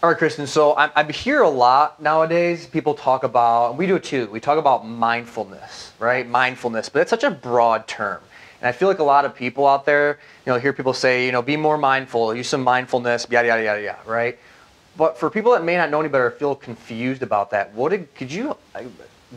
All right, Kristin. So I, I hear a lot nowadays. People talk about, we do too. We talk about mindfulness, right? Mindfulness, but it's such a broad term. And I feel like a lot of people out there, you know, hear people say, you know, be more mindful, use some mindfulness, yada yada yada yada, right? But for people that may not know any better, feel confused about that. What did, could you uh,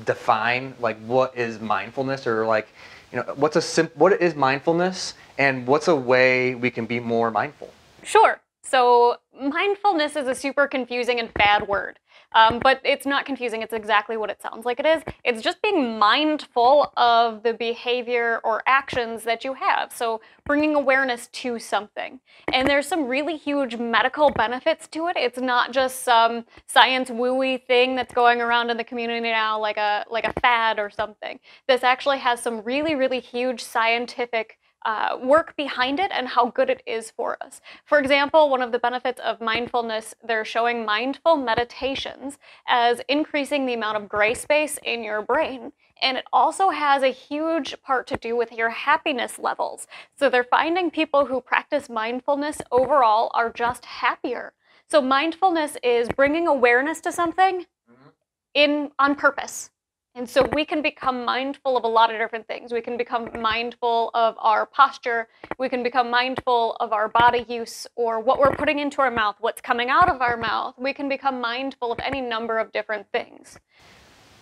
define like what is mindfulness or like, you know, what's a sim- what is mindfulness and what's a way we can be more mindful? Sure. So mindfulness is a super confusing and bad word. Um, but it's not confusing. It's exactly what it sounds like it is. It's just being mindful of the behavior or actions that you have. So bringing awareness to something. And there's some really huge medical benefits to it. It's not just some science wooey thing that's going around in the community now like a like a fad or something. This actually has some really really huge scientific uh, work behind it and how good it is for us. For example, one of the benefits of mindfulness, they're showing mindful meditations as increasing the amount of gray space in your brain. And it also has a huge part to do with your happiness levels. So they're finding people who practice mindfulness overall are just happier. So mindfulness is bringing awareness to something mm-hmm. in on purpose. And so we can become mindful of a lot of different things. We can become mindful of our posture. We can become mindful of our body use or what we're putting into our mouth, what's coming out of our mouth. We can become mindful of any number of different things.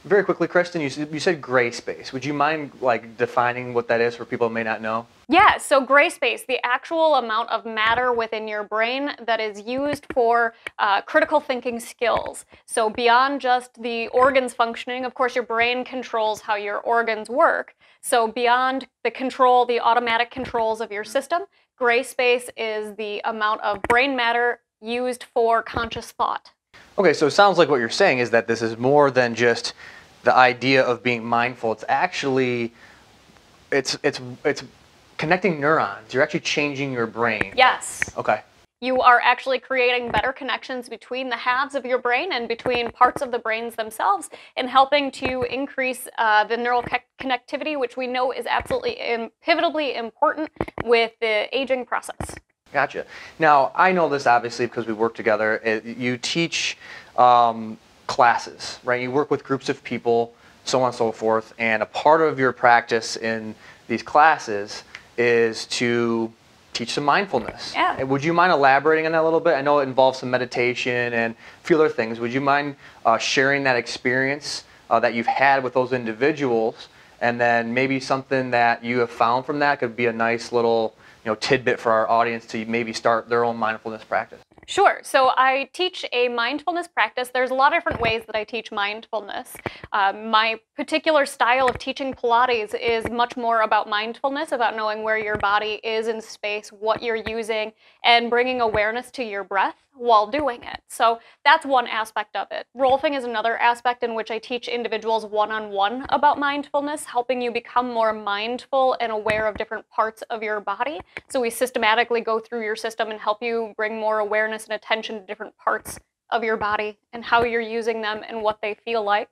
Very quickly, Kristin, you, you said gray space. Would you mind like defining what that is for people who may not know? Yeah, so gray space, the actual amount of matter within your brain that is used for uh, critical thinking skills. So beyond just the organs functioning, of course, your brain controls how your organs work. So beyond the control, the automatic controls of your system, gray space is the amount of brain matter used for conscious thought. Okay, so it sounds like what you're saying is that this is more than just the idea of being mindful. It's actually it's it's it's connecting neurons. You're actually changing your brain. Yes. Okay. You are actually creating better connections between the halves of your brain and between parts of the brains themselves and helping to increase uh, the neural connectivity, which we know is absolutely Im- pivotally important with the aging process. Gotcha. Now, I know this obviously because we work together. It, you teach um, classes, right? You work with groups of people, so on and so forth. And a part of your practice in these classes is to teach some mindfulness. Yeah. Would you mind elaborating on that a little bit? I know it involves some meditation and a few other things. Would you mind uh, sharing that experience uh, that you've had with those individuals? And then maybe something that you have found from that could be a nice little you know, tidbit for our audience to maybe start their own mindfulness practice? Sure. So I teach a mindfulness practice. There's a lot of different ways that I teach mindfulness. Um, my particular style of teaching Pilates is much more about mindfulness, about knowing where your body is in space, what you're using, and bringing awareness to your breath while doing it. So that's one aspect of it. Rolfing is another aspect in which I teach individuals one on one about mindfulness, helping you become more mindful and aware of different parts of your body. So we systematically go through your system and help you bring more awareness and attention to different parts of your body and how you're using them and what they feel like.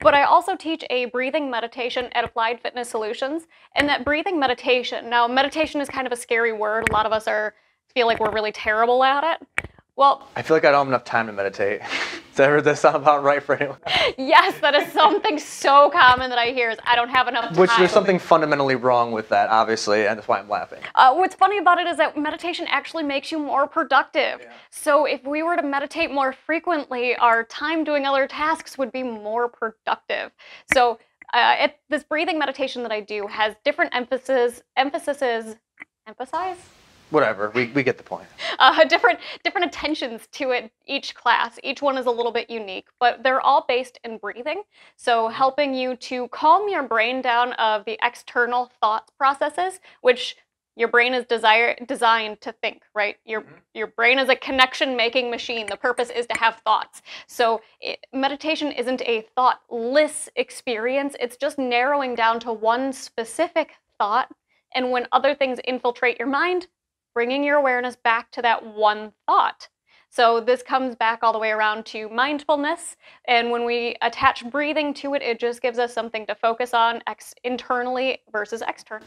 But I also teach a breathing meditation at Applied Fitness Solutions. And that breathing meditation, now meditation is kind of a scary word. A lot of us are feel like we're really terrible at it. Well, I feel like I don't have enough time to meditate. Does that sound about right for anyone? yes, that is something so common that I hear is I don't have enough time. Which there's something fundamentally wrong with that, obviously, and that's why I'm laughing. Uh, what's funny about it is that meditation actually makes you more productive. Yeah. So if we were to meditate more frequently, our time doing other tasks would be more productive. So uh, it, this breathing meditation that I do has different emphasis, emphases, emphasize? Whatever we, we get the point. Uh, different different attentions to it each class. Each one is a little bit unique but they're all based in breathing. So helping you to calm your brain down of the external thought processes which your brain is desire, designed to think right? Your mm-hmm. your brain is a connection making machine. The purpose is to have thoughts. So it, meditation isn't a thoughtless experience. It's just narrowing down to one specific thought. And when other things infiltrate your mind bringing your awareness back to that one thought. So this comes back all the way around to mindfulness. And when we attach breathing to it, it just gives us something to focus on ex- internally versus externally.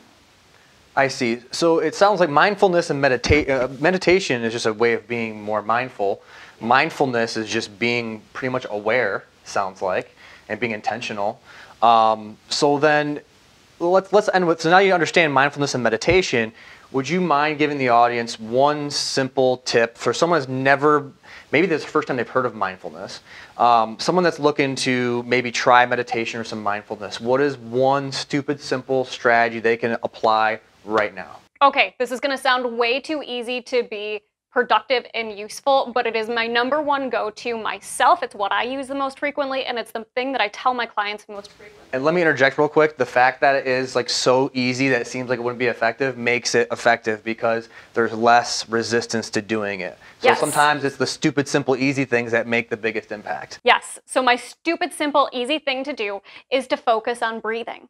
I see. So it sounds like mindfulness and medita- uh, meditation is just a way of being more mindful. Mindfulness is just being pretty much aware, sounds like, and being intentional. Um, so then let's, let's end with so now you understand mindfulness and meditation. Would you mind giving the audience one simple tip for someone who's never, maybe this is the first time they've heard of mindfulness, um, someone that's looking to maybe try meditation or some mindfulness? What is one stupid, simple strategy they can apply right now? Okay, this is going to sound way too easy to be productive and useful, but it is my number one go to myself. It's what I use the most frequently, and it's the thing that I tell my clients most frequently. And let me interject real quick. The fact that it is like so easy that it seems like it wouldn't be effective makes it effective because there's less resistance to doing it. So Yes. sometimes it's the stupid, simple, easy things that make the biggest impact. Yes, so my stupid, simple, easy thing to do is to focus on breathing.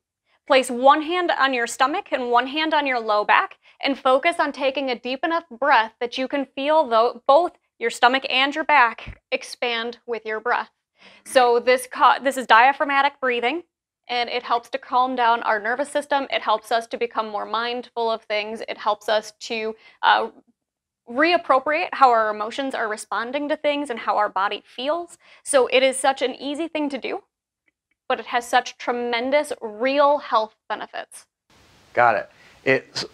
Place one hand on your stomach and one hand on your low back and focus on taking a deep enough breath that you can feel both your stomach and your back expand with your breath. So this this is diaphragmatic breathing and it helps to calm down our nervous system. It helps us to become more mindful of things. It helps us to uh, reappropriate how our emotions are responding to things and how our body feels. So it is such an easy thing to do, but it has such tremendous real health benefits. Got it. It,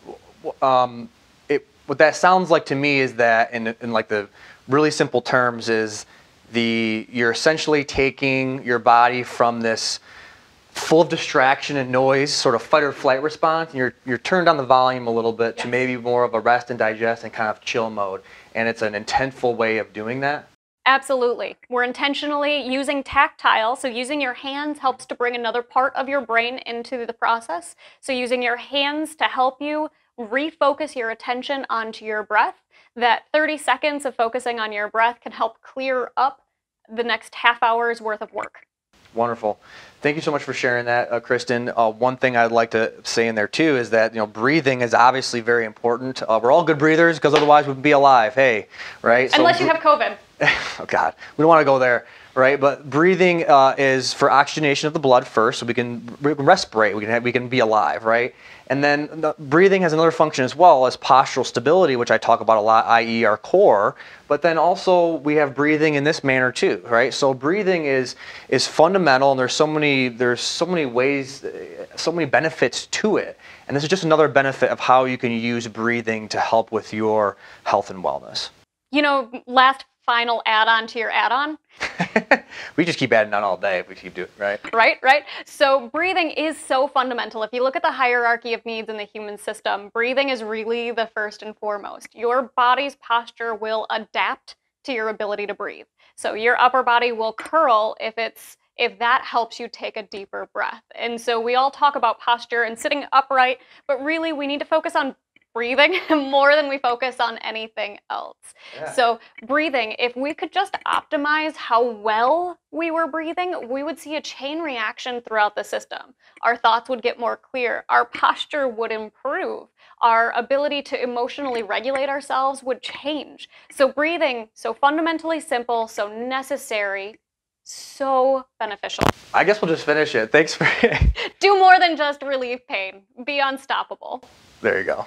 um, it, what that sounds like to me is that, in, in like the really simple terms, is the you're essentially taking your body from this full of distraction and noise, sort of fight or flight response, and you're you're turned down the volume a little bit to maybe more of a rest and digest and kind of chill mode. And it's an intentful way of doing that. Absolutely. We're intentionally using tactile. So, using your hands helps to bring another part of your brain into the process. So, using your hands to help you refocus your attention onto your breath. That 30 seconds of focusing on your breath can help clear up the next half hour's worth of work. Wonderful. Thank you so much for sharing that, uh, Kristin. Uh, one thing I'd like to say in there too is that you know breathing is obviously very important. Uh, we're all good breathers because otherwise we'd be alive. Hey, right? So Unless you have COVID. oh God, we don't want to go there, right? But breathing uh, is for oxygenation of the blood first, so we can, respirate, we can have, we can be alive, right? And then the, breathing has another function as well as postural stability, which I talk about a lot, i.e., our core. But then also we have breathing in this manner too, right? So breathing is is fundamental, and there's so many there's so many ways, so many benefits to it. And this is just another benefit of how you can use breathing to help with your health and wellness. You know, last final add on to your add on. we just keep adding on all day if we keep doing it, right? right right. So breathing is so fundamental. If you look at the hierarchy of needs in the human system breathing is really the first and foremost. Your body's posture will adapt to your ability to breathe. So your upper body will curl if it's if that helps you take a deeper breath. And so we all talk about posture and sitting upright but really we need to focus on breathing more than we focus on anything else Yeah. so, breathing, if we could just optimize how well we were breathing, we would see a chain reaction throughout the system. Our thoughts would get more clear, our posture would improve, our ability to emotionally regulate ourselves would change. So, breathing, so fundamentally simple, so necessary, so beneficial. I guess we'll just finish it. Thanks for. Do more than just relieve pain, be unstoppable. there you go.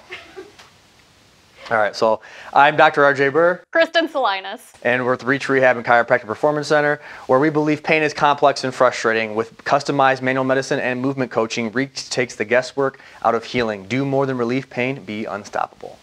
All right, so I'm Dr. RJ Burr, Kristin Salinas. and we're at the Reach Rehab and Chiropractic Performance Center, where we believe pain is complex and frustrating. With customized manual medicine and movement coaching, Reach takes the guesswork out of healing. Do more than relieve pain, be unstoppable.